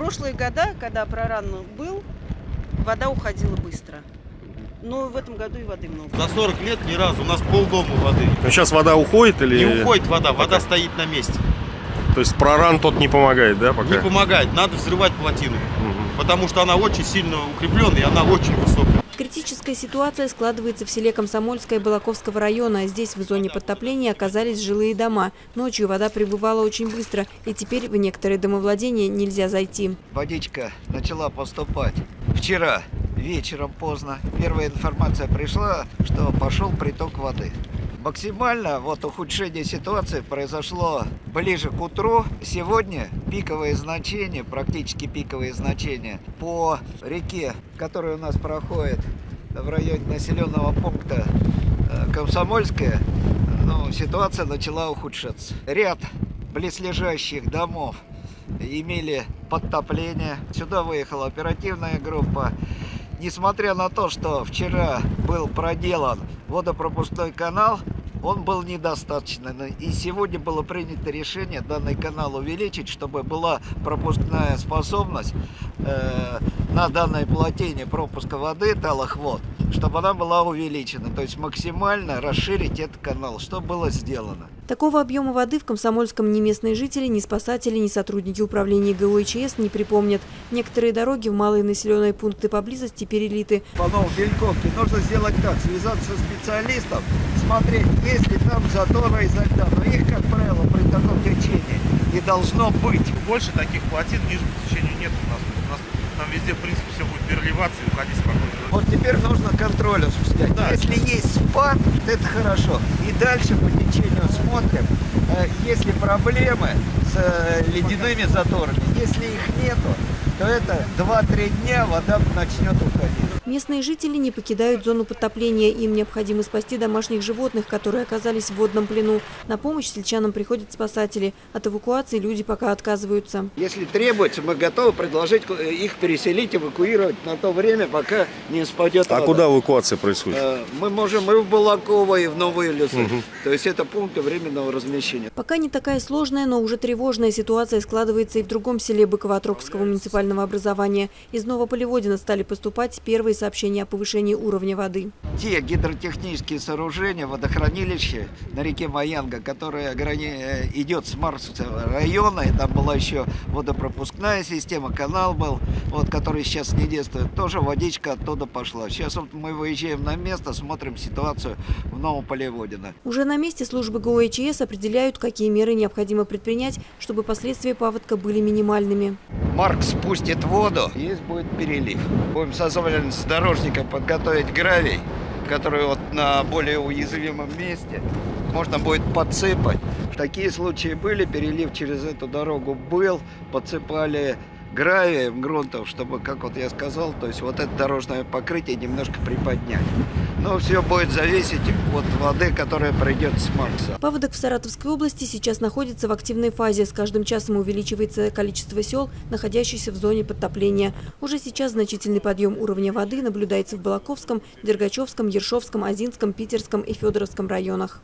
прошлые года, когда проран был, вода уходила быстро. Но в этом году и воды много. За 40 лет ни разу. У нас полдома воды. Ну, сейчас вода уходит или... Не уходит вода, вода стоит на месте. То есть проран тот не помогает, да, пока? Не помогает, надо взрывать плотину. Мгм. Потому что она очень сильно укрепленная и она очень высокая. Критическая ситуация складывается в селе Комсомольское Балаковского района. Здесь в зоне подтопления оказались жилые дома. Ночью вода прибывала очень быстро, и теперь в некоторые домовладения нельзя зайти. водичка начала поступать. Вчера вечером поздно первая информация пришла, что пошел приток воды. Максимально вот ухудшение ситуации произошло ближе к утру. Сегодня пиковые значения, практически пиковые значения по реке, которая у нас проходит в районе населенного пункта э, Комсомольская, ну, ситуация начала ухудшаться. Ряд близлежащих домов имели подтопление. Сюда выехала оперативная группа. Несмотря на то, что вчера был проделан водопропускной канал, он был недостаточно. И сегодня было принято решение данный канал увеличить, чтобы была пропускная способность э, на данной плотине пропуска воды, талых вод, чтобы она была увеличена. То есть максимально расширить этот канал, что было сделано. Такого объема воды в Комсомольском ни местные жители, ни спасатели, ни сотрудники управления ГОИЧС не припомнят. Некоторые дороги в малые населенные пункты поблизости перелиты. По Новобельковке нужно сделать как? Связаться со специалистом, смотреть, есть ли там заторы изо льда. Но их, как правило, при таком течении не должно быть. Больше таких плотин ниже по течению нет у нас. То есть у нас там везде, в принципе, все будет переливаться и уходить спокойно. Вот теперь нужно контроль осуществлять. Да. Если есть спад, это хорошо. И дальше по течению смотрим, э, есть ли проблемы с э, ледяными заторами. Если их нету, то это 2-3 дня вода начнет уходить. Местные жители не покидают зону подтопления. Им необходимо спасти домашних животных, которые оказались в водном плену. На помощь сельчанам приходят спасатели. От эвакуации люди пока отказываются. Если требуется, мы готовы предложить э, их переселить, эвакуировать на то время, пока не спадет А вода. куда эвакуация происходит? Э, Мы можем и в Балаково, и в Новые лесы. Мгм. То есть это пункты временного размещения. Пока не такая сложная, но уже тревожная ситуация складывается и в другом селе Быково-Отрогского муниципального образования. Из Новополеводина стали поступать первые сообщения о повышении уровня воды. Те гидротехнические сооружения, водохранилище на реке Маянга, которое грани- э, идет с Марсовского района, и там была еще водопропускная система, канал был, вот, который сейчас не действует, тоже водичка оттуда пошла. Сейчас вот мы выезжаем на место, смотрим ситуацию в Новополеводино. Уже на месте службы ГОЭЧС определяют, какие меры необходимо предпринять, чтобы последствия паводка были минимальными. Марк спустит воду, есть будет перелив. Будем созволен с дорожником подготовить гравий, который вот на более уязвимом месте можно будет подсыпать. Такие случаи были, перелив через эту дорогу был, подсыпали гравием грунтов, чтобы, как вот я сказал, то есть вот это дорожное покрытие немножко приподнять. Но все будет зависеть от воды, которая придет с Маркса. Паводок в Саратовской области сейчас находится в активной фазе. С каждым часом увеличивается количество сел, находящихся в зоне подтопления. Уже сейчас значительный подъем уровня воды наблюдается в Балаковском, Дергачевском, Ершовском, Азинском, Питерском и Федоровском районах.